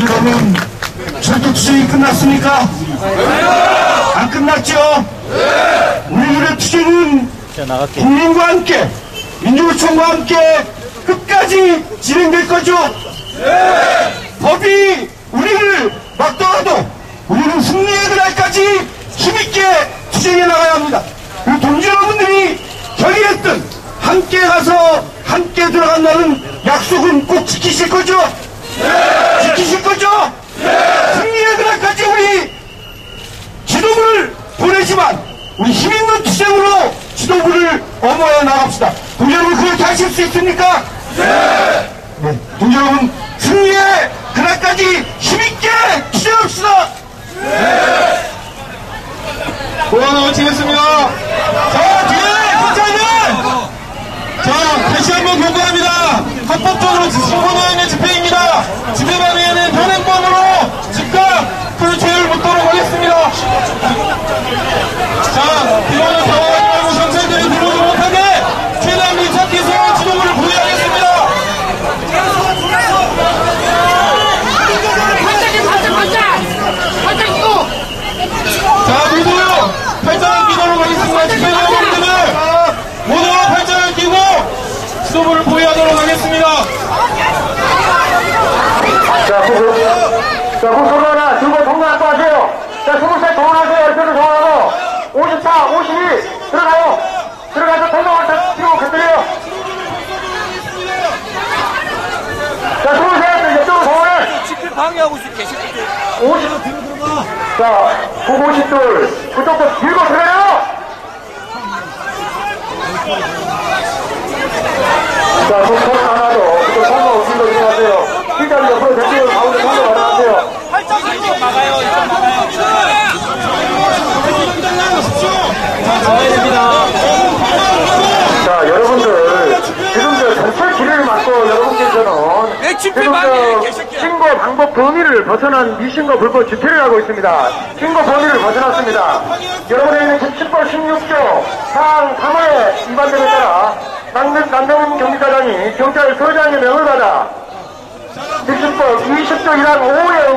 여러분, 철도 투쟁이 끝났습니까? 안 끝났죠? 우리들의 투쟁은 국민과 함께, 민주노총과 함께 끝까지 진행될 거죠? 법이 우리를 막더라도 우리는 승리의 그날까지 힘있게 투쟁해 나가야 합니다. 그리고 동지 여러분들이 결의했던 함께 가서 함께 들어간다는 약속은 꼭 지키실 거죠? 지 키실 거죠? 승리의 그날까지 우리 지도부를 보내지만 우리 힘있는 투쟁으로 지도부를 엄호해 나갑시다. 동지 여러분 그렇게 하실 수 있습니까? 네. 동지 여러분 승리의 그날까지 힘있게 투쟁합시다. 고원을 마치겠습니다. 자, 뒤에 국장님! 자, 다시 한번 경고합니다. 합법적으로 신고되어 있는 집회입니다. 집회 방해는 현행범으로 즉각 불체를 묻도록 하겠습니다. 자, 이거는 당황하지 말고 경찰들이 들어오지 못하게 최대한 밀착해서 지도부를 보유하겠습니다. 반짝이 반짝 반짝 반짝 이거 자, 모두 팔짱을 끼도록 하겠습니다. 집회 여러분들은 모두 팔짱을 끼고 지도부를 보유하도록 하겠습니다. 자, 그, 자, 그 소리나 들고 동원하고 하세요. 자, 20살 동원하세요. 얼편을 동원하고. 54, 52, 들어가요. 들어가서 동동을 다 들고 곁들여요. 자, 20살 이쪽으로 동원해. 집회 방해하고 있어 개새끼들 50, 자, 952, 그쪽도 들고 들어요. 자, 손 하나도, 그쪽 뒤로 들어가세요. 힐자리 옆으로 대기로 가운데 손도 받아가세요. 이쪽 막아요 이쪽 막아요 자, 여러분들, 지금 저 전철 길을 막고 여러분께서는 내 집회 지금 저. 신고 방법 범위를 벗어난 미신고 불법 집회를 하고 있습니다. 신고 범위를 벗어났습니다. 여러분의 있는 17번 16조 사항 3호에 위반됨에 따라 남는 남동훈 경기사장이 경찰서장의 명을 받아 17번 20조 1항 5호에